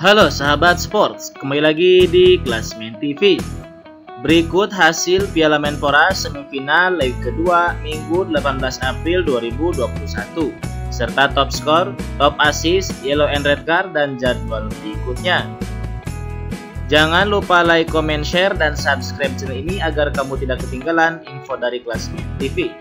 Halo sahabat sports, kembali lagi di Klasmen TV. Berikut hasil Piala Menpora semifinal leg kedua Minggu 18 April 2021 serta top skor, top assist, yellow and red card dan jadwal berikutnya. Jangan lupa like, comment, share, dan subscribe channel ini agar kamu tidak ketinggalan info dari Klasmen TV.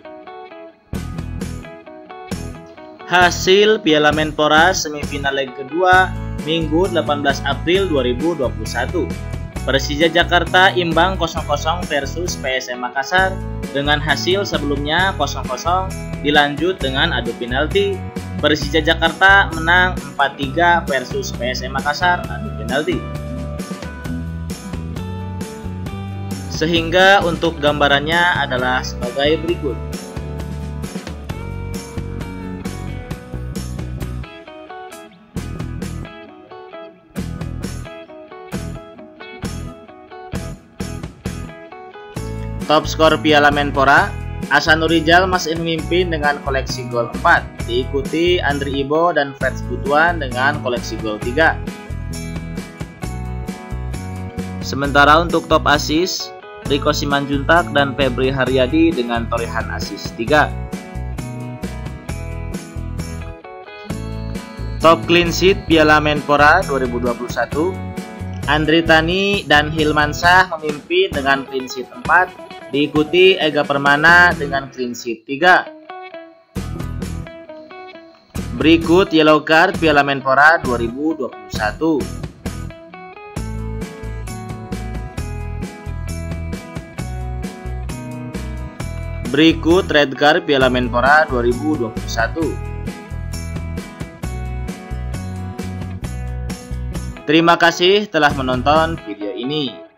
Hasil Piala Menpora semifinal leg kedua Minggu 18 April 2021. Persija Jakarta imbang 0-0 versus PSM Makassar dengan hasil sebelumnya 0-0 dilanjut dengan adu penalti. Persija Jakarta menang 4-3 versus PSM Makassar adu penalti. Sehingga untuk gambarannya adalah sebagai berikut. Top skor Piala Menpora, Asanurijal masih memimpin dengan koleksi gol 4, diikuti Andri Ibo dan Freds Butuan dengan koleksi gol 3. Sementara untuk top asis, Riko Simanjuntak dan Febri Haryadi dengan torehan asis 3. Top clean sheet Piala Menpora 2021, Andri Tani dan Hilmansah memimpin dengan clean sheet 4, Diikuti Ega Permana dengan clean sheet 3. Berikut yellow card Piala Menpora 2021. Berikut red card Piala Menpora 2021. Terima kasih telah menonton video ini.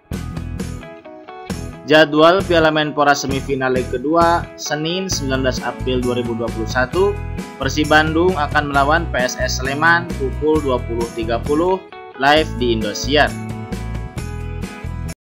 Jadwal Piala Menpora semifinal leg kedua Senin 19 April 2021 Persib Bandung akan melawan PSS Sleman pukul 20.30 live di Indosiar.